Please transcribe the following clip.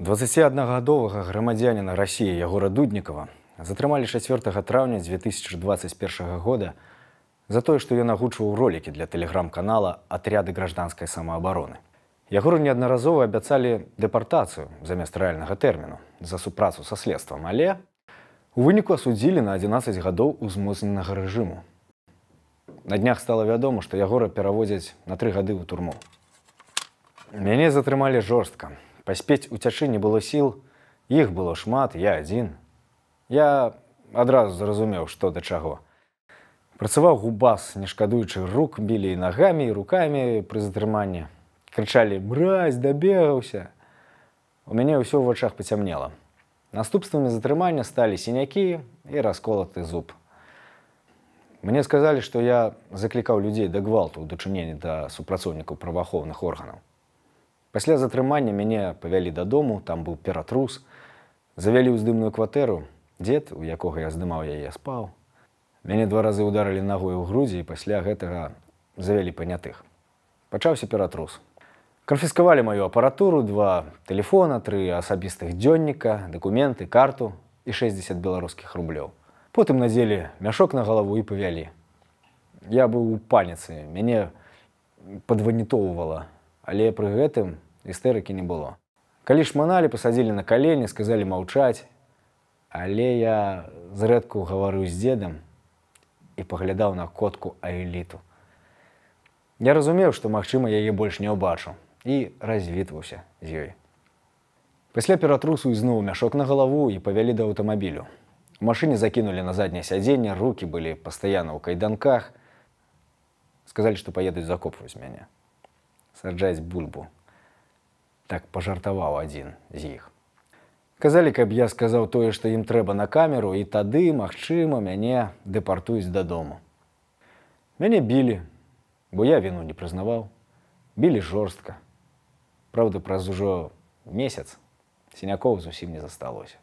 21гадовага грамадзяніна рассіі ягора дуднікова затрымалі 4 траўня 2021 года за тое, што ён агучваў ролікі для тэлеграм-канала атряды гражданскай самаабароны. Ягору неаднаразова абяцалі дэпартацыю замест рэальнага тэрміну за супрацу са следствам, але у выніку асудзілі на 11 гадоў узмоцненага рэжыму. На днях стала вядома, што ягора пераводзяць на тры гады ў турму. Мяне затрымалі жорстка, паспець уцячы не было сіл іх было шмат я адзін. Я адразу зразумеў што да чаго. Працаваў губас не шкадуючы рук білі і нагамі і рукамі пры затрыманні. Крычалі мразь дабегаўся! У мяне ўсё ў вачах пацямнела. Наступствамі затрымання сталі сінякі і расколаты зуб. Мне сказалі што я заклікаў людзей да гвалту ў дачыненні да супрацоўнікаў праваахоўных органаў Пасля затрымання мяне павялі дадому, там быў ператрус, завялі ў здымную кватэру, дзед, у якога я здымаў яе спаў. Мяне два разы ударылі нагой у грудзі і пасля гэтага завялі панятых. Пачаўся ператрус. Канфіскавалі маю апаратуру, два телефона, тры асабістых дзённіка, дакументы, карту і 60 беларускіх рублёў. Потым надзелі мяшок на галаву і павялі. Я быў у паніцы, мяне падванітоўвала але пры гэтым істэрыкі не было. Калі шманалі пасадзілі на калені, сказалі маўчаць, але я зрэдку гаварыў з дзедам і паглядаў на котку аэліту. Я разумеў, што магчыма яе больш не ўбачу і развітваўся з ёй. Пасля ператрусу ізноў мяшок на галаву і павялі да аўтамабілю. У машыне закінулі на задняе сядзенне, рукі былі пастаянна ў кайданках, сказалі, што паедуць закопваць мяне саджаць бульбу. Так пажартаваў адзін з іх. Казалі, каб я сказаў тое, што ім трэба на камеру і тады, магчыма, мяне дэпартуюць дадому. Мяне білі, бо я віну не прызнаваў, білі жорстка. Праўда, праз ужо месяц сінякоў зусім не засталося.